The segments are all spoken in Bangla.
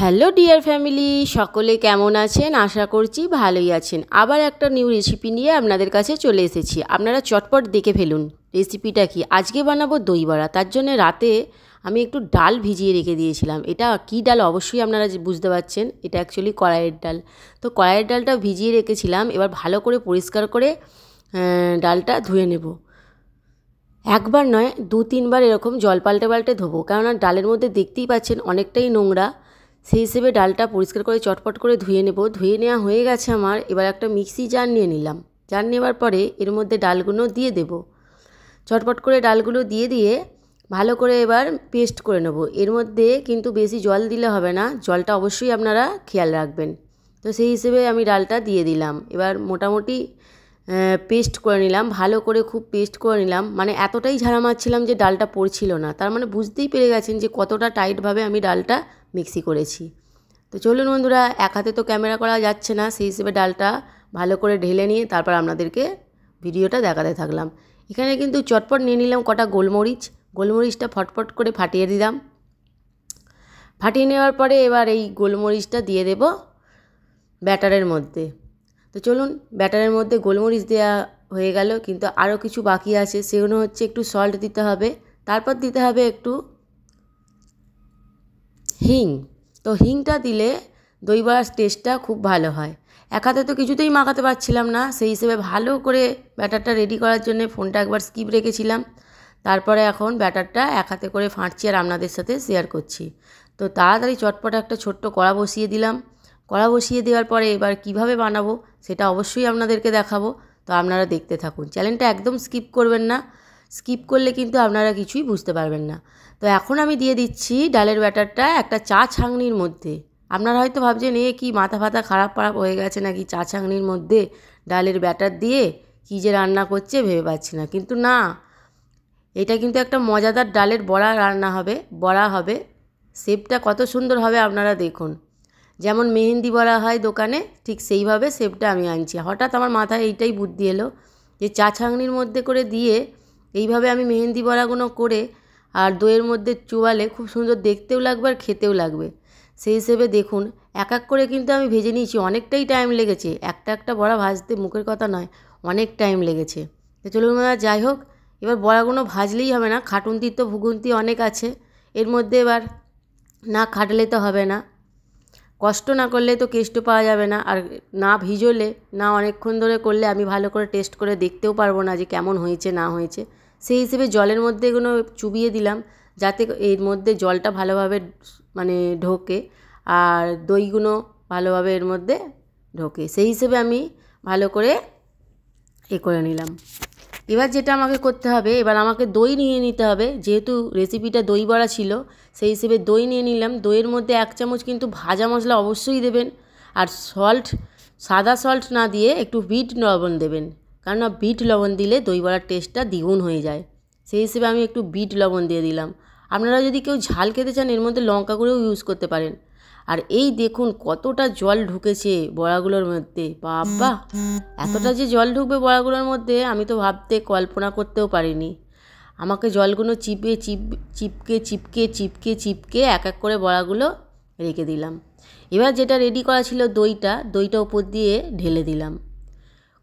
হ্যালো ডিয়ার ফ্যামিলি, সকলে কেমন আছেন? আশা করছি ভালোই আছেন। আবার একটা নিউ রেসিপি নিয়ে আপনাদের কাছে চলে এসেছি। আপনারা চটপট দেখে ফেলুন রেসিপিটা কি। আজকে বানাবো দই বড়া। তার জন্য রাতে আমি একটু ডাল ভিজিয়ে রেখে দিয়েছিলাম। এটা কী ডাল অবশ্যই আপনারা বুঝতে পারছেন। এটা অ্যাকচুয়ালি কড়াইয়ের ডাল। তো কড়াইয়ের ডালটা ভিজিয়ে রেখেছিলাম। এবার ভালো করে পরিষ্কার করে ডালটা ধুয়ে নেব। একবার নয় দু তিনবার এরকম জল পাল্টে পাল্টে ধোবো। কেননা ডালের মধ্যে দেখতেই পাচ্ছেন অনেকটাই নোংরা। সেই হিসেবে ডালটা পরিষ্কার করে চটপট করে ধুয়ে নেব। ধুয়ে নেওয়া হয়ে গেছে আমার। এবার একটা মিক্সি জার নিয়ে নিলাম। জার নেওয়ার পরে এর মধ্যে ডালগুলো দিয়ে দেব। চটপট করে ডালগুলো দিয়ে দিয়ে ভালো করে এবার পেস্ট করে নেব। এর মধ্যে কিন্তু বেশি জল দিলে হবে না। জলটা অবশ্যই আপনারা খেয়াল রাখবেন। তো সেই হিসেবে আমি ডালটা দিয়ে দিলাম। এবার মোটামুটি পেস্ট করে নিলাম, ভালো করে খুব পেস্ট করে নিলাম। মানে এতটাই ঝাড়া মারছিলাম যে ডালটা পড়ছিল না। তার মানে বুঝতেই পেরে গেছেন যে কতটা টাইটভাবে আমি ডালটা মিক্সি করেছি। তো চলুন বন্ধুরা, এক হাতে তো ক্যামেরা করা যাচ্ছে না, সেই হিসেবে ডালটা ভালো করে ঢেলে নিয়ে তারপর আপনাদেরকে ভিডিওটা দেখাতে থাকলাম। এখানে কিন্তু চটপট নিয়ে নিলাম কটা গোলমরিচ। গোলমরিচটা ফটফট করে ফাটিয়ে দিলাম। ফাটিয়ে নেওয়ার পরে এবার এই গোলমরিচটা দিয়ে দেব ব্যাটারের মধ্যে। তো চলুন ব্যাটারের মধ্যে গোলমরিচ দেওয়া হয়ে গেল, কিন্তু আরও কিছু বাকি আছে। সেগুলো হচ্ছে একটু সল্ট দিতে হবে। তারপর দিতে হবে একটু হিং। তো হিংটা দিলে দই বড়ার টেস্টটা খুব ভালো হয়। এক হাতে তো কিছুতেই মাখাতে পারছিলাম না। সেই হিসেবে ভালো করে ব্যাটারটা রেডি করার জন্য ফোনটা একবার স্কিপ রেখেছিলাম। তারপরে এখন ব্যাটারটা এক হাতে করে ফাঁটছি আর আপনাদের সাথে শেয়ার করছি। তো তাড়াতাড়ি চটপট একটা ছোট্ট কড়া বসিয়ে দিলাম। কড়া বসিয়ে দেওয়ার পরে এবার কীভাবে বানাবো সেটা অবশ্যই আপনাদেরকে দেখাবো। তো আপনারা দেখতে থাকুন। চ্যানেলটা একদম স্কিপ করবেন না। স্কিপ করলে কিন্তু আপনারা কিছুই বুঝতে পারবেন না। তো এখন আমি দিয়ে দিচ্ছি ডালের ব্যাটারটা একটা চা ছাঁকনির মধ্যে। আপনারা হয়তো ভাবছেন, এ কি মাথা ফাতা খারাপ খারাপ হয়ে গেছে নাকি চা ছাঁকনির মধ্যে ডালের ব্যাটার দিয়ে কী যে রান্না করছে ভেবে পাচ্ছি না। কিন্তু না, এটা কিন্তু একটা মজাদার ডালের বড়া রান্না হবে, বড়া হবে। শেপটা কত সুন্দর হবে আপনারা দেখুন। যেমন মেহেন্দি বড়া হয় দোকানে, ঠিক সেইভাবে শেপটা আমি আনছি। হঠাৎ আমার মাথায় এইটাই বুদ্ধি এলো যে চা ছাঁকনির মধ্যে করে দিয়ে এইভাবে আমি মেহেন্দি বড়াগুলো করে আর দইয়ের মধ্যে চুবালে খুব সুন্দর দেখতেও লাগবে আর খেতেও লাগবে। সেই হিসেবে দেখুন, এক এক করে কিন্তু আমি ভেজে নিয়েছি, অনেকটাই টাইম লেগেছে। একটা একটা বড়া ভাজতে মুখের কথা নয়, অনেক টাইম লেগেছে। তো চলুন যাই হোক, এবার বড়াগুলো ভাজলেই হবে না খাটুন্তি তো ভুগুন্তি অনেক আছে। এর মধ্যে এবার না খাটলে তো হবে না। কষ্ট না করলে তো কেষ্ট পাওয়া যাবে না। আর না ভিজলে, না অনেকক্ষণ ধরে করলে আমি ভালো করে টেস্ট করে দেখতেও পারব না যে কেমন হয়েছে, না হয়েছে। সেই হিসেবে জলের মধ্যে এগুলো চুবিয়ে দিলাম, যাতে এর মধ্যে জলটা ভালোভাবে মানে ঢোকে আর দইগুলো ভালোভাবে এর মধ্যে ঢোকে। সেই হিসেবে আমি ভালো করে এ করে নিলাম। এবার যেটা আমাকে করতে হবে, এবার আমাকে দই নিয়ে নিতে হবে, যেহেতু রেসিপিটা দই বড়া ছিল, সেই হিসেবে দই নিয়ে নিলাম। দইয়ের মধ্যে এক চামচ কিন্তু ভাজা মশলা অবশ্যই দেবেন আর সল্ট সাদা সল্ট না দিয়ে একটু বিট লবণ দেবেন, কেননা বিট লবণ দিলে দই বড়ার টেস্টটা দ্বিগুণ হয়ে যায়। সেই হিসেবে আমি একটু বিট লবণ দিয়ে দিলাম। আপনারা যদি কেউ ঝাল খেতে চান, এর মধ্যে লঙ্কা গুঁড়োও ইউজ করতে পারেন। আর এই দেখুন কতটা জল ঢুকেছে বড়াগুলোর মধ্যে, বাবা! এতটা যে জল ঢুকবে বড়াগুলোর মধ্যে আমি তো ভাবতে কল্পনা করতেও পারিনি। আমাকে জলগুলো চিপে চিপ, চিপকে চিপকে চিপকে চিপকে এক এক করে বড়াগুলো রেখে দিলাম। এবার যেটা রেডি করা ছিল দইটা দইটা উপর দিয়ে ঢেলে দিলাম।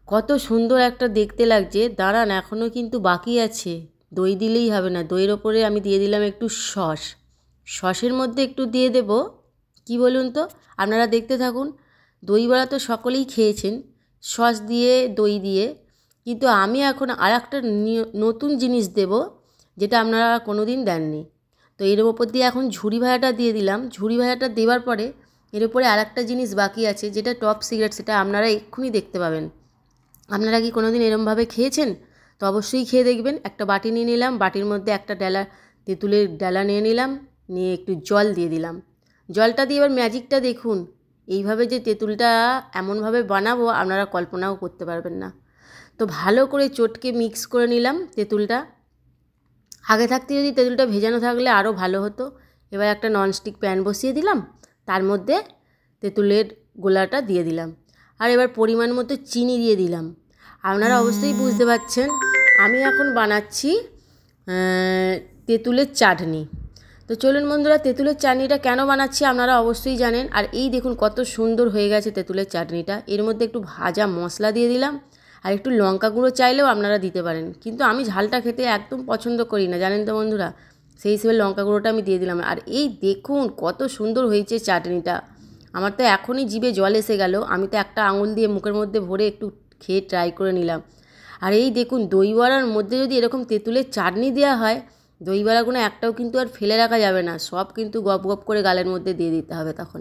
কত সুন্দর একটা দেখতে লাগছে। দাঁড়ান এখনও কিন্তু বাকি আছে। দই দিলেই হবে না। দইয়ের ওপরে আমি দিয়ে দিলাম একটু সস। সসের মধ্যে একটু দিয়ে দেব। কি বলুন তো? আপনারা দেখতে থাকুন দই বড়া তো সকলেই খেয়েছেন, সস দিয়ে, দই দিয়ে, কিন্তু আমি এখন আর একটা নতুন জিনিস দেব, যেটা আপনারা কোনো দিন দেননি। তো এর ওপর দিয়ে এখন ঝুড়ি ভাজাটা দিয়ে দিলাম। ঝুড়ি ভাজাটা দেওয়ার পরে এর উপরে আর একটা জিনিস বাকি আছে, যেটা টপ সিগারেট, সেটা আপনারা এক্ষুনি দেখতে পাবেন। আপনারা কি কোনো দিন এরমভাবে খেয়েছেন? তো অবশ্যই খেয়ে দেখবেন। একটা বাটি নিয়ে নিলাম, বাটির মধ্যে একটা ডালা, তেঁতুলের ডালা নিয়ে নিলাম, নিয়ে একটু জল দিয়ে দিলাম। জলটা দিয়ে এবার ম্যাজিকটা দেখুন। এইভাবে যে তেঁতুলটা এমনভাবে বানাবো, আপনারা কল্পনাও করতে পারবেন না। তো ভালো করে চটকে মিক্স করে নিলাম তেঁতুলটা। আগে থাকতে যদি তেঁতুলটা ভেজানো থাকলে আরও ভালো হতো। এবার একটা ননস্টিক প্যান বসিয়ে দিলাম। তার মধ্যে তেঁতুলের গোলাটা দিয়ে দিলাম। আর এবার পরিমাণ মতো চিনি দিয়ে দিলাম। আপনারা অবশ্যই বুঝতে পারছেন, আমি এখন বানাচ্ছি তেঁতুলের চাটনি। তো চলুন বন্ধুরা, তেঁতুলের চাটনিটা কেন বানাচ্ছি আপনারা অবশ্যই জানেন। আর এই দেখুন কত সুন্দর হয়ে গেছে তেঁতুলের চাটনিটা। এর মধ্যে একটু ভাজা মশলা দিয়ে দিলাম, আর একটু লঙ্কা গুঁড়ো চাইলেও আপনারা দিতে পারেন। কিন্তু আমি ঝালটা খেতে একদম পছন্দ করি না, জানেন তো বন্ধুরা? সেই হিসেবে লঙ্কা গুঁড়োটা আমি দিয়ে দিলাম। আর এই দেখুন কত সুন্দর হয়েছে চাটনিটা। আমার তো এখনই জিভে জল এসে গেল, আমি তো একটা আঙুল দিয়ে মুখের মধ্যে ভরে একটু খেয়ে ট্রাই করে নিলাম। আর এই দেখুন, দই বড়ার মধ্যে যদি এরকম তেঁতুলের চাটনি দেওয়া হয় দই বড়াগুলো একটাও কিন্তু আর ফেলে রাখা যাবে না, সব কিন্তু গপ গপ করে গালের মধ্যে দিয়ে দিতে হবে তখন।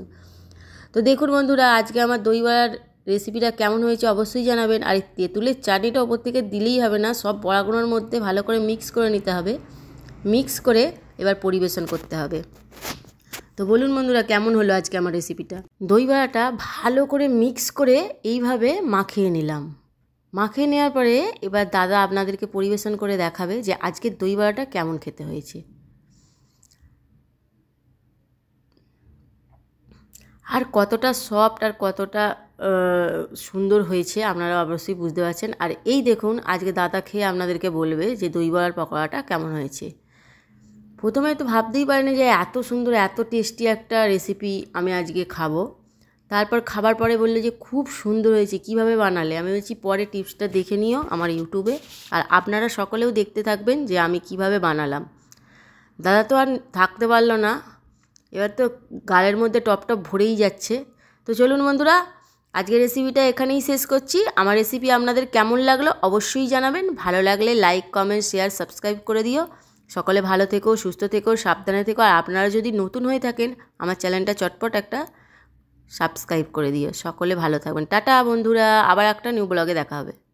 তো দেখুন বন্ধুরা, আজকে আমার দই বড়ার রেসিপিটা কেমন হয়েছে অবশ্যই জানাবেন, আর তেঁতুলের চাটনিটা ওপর থেকে দিলেই হবে না, সব বড়াগুলোর মধ্যে ভালো করে মিক্স করে নিতে হবে। মিক্স করে এবার পরিবেশন করতে হবে। তো বলুন বন্ধুরা, কেমন হলো আজকে আমার রেসিপিটা দই বড়াটা ভালো করে মিক্স করে এইভাবে মাখিয়ে নিলাম। মাখিয়ে নেওয়ার পরে এবার দাদা আপনাদেরকে পরিবেশন করে দেখাবে যে আজকের দই বড়াটা কেমন খেতে হয়েছে। আর কতটা সফট আর কতটা সুন্দর হয়েছে আপনারা অবশ্যই বুঝতে পারছেন। আর এই দেখুন, আজকে দাদা খেয়ে আপনাদেরকে বলবে যে দই বড়ার পকোড়াটা কেমন হয়েছে। প্রথমে তো ভাবতেই পারিনি যে এত সুন্দর, এত টেস্টি একটা রেসিপি আমি আজকে খাব। তারপর খাবার পরে বললে যে, খুব সুন্দর হয়েছে, কীভাবে বানালে? আমি বলছি, পরে টিপসটা দেখে নিও আমার ইউটিউবে আর আপনারা সকলেও দেখতে থাকবেন যে আমি কীভাবে বানালাম। দাদা তো আর থাকতে পারল না, এবার তো গালের মধ্যে টপ টপ ভরেই যাচ্ছে। তো চলুন বন্ধুরা, আজকের রেসিপিটা এখানেই শেষ করছি। আমার রেসিপি আপনাদের কেমন লাগল অবশ্যই জানাবেন। ভালো লাগলে লাইক কমেন্ট শেয়ার সাবস্ক্রাইব করে দিও। সকলে ভালো থেকো, সুস্থ থেকো, সাবধানে থেকো। আর আপনারা যদি নতুন হয়ে থাকেন, আমার চ্যানেলটা চটপট একটা সাবস্ক্রাইব করে দিও। সকলে ভালো থাকবেন। টাটা বন্ধুরা আবার একটা নিউ ব্লগে দেখা হবে।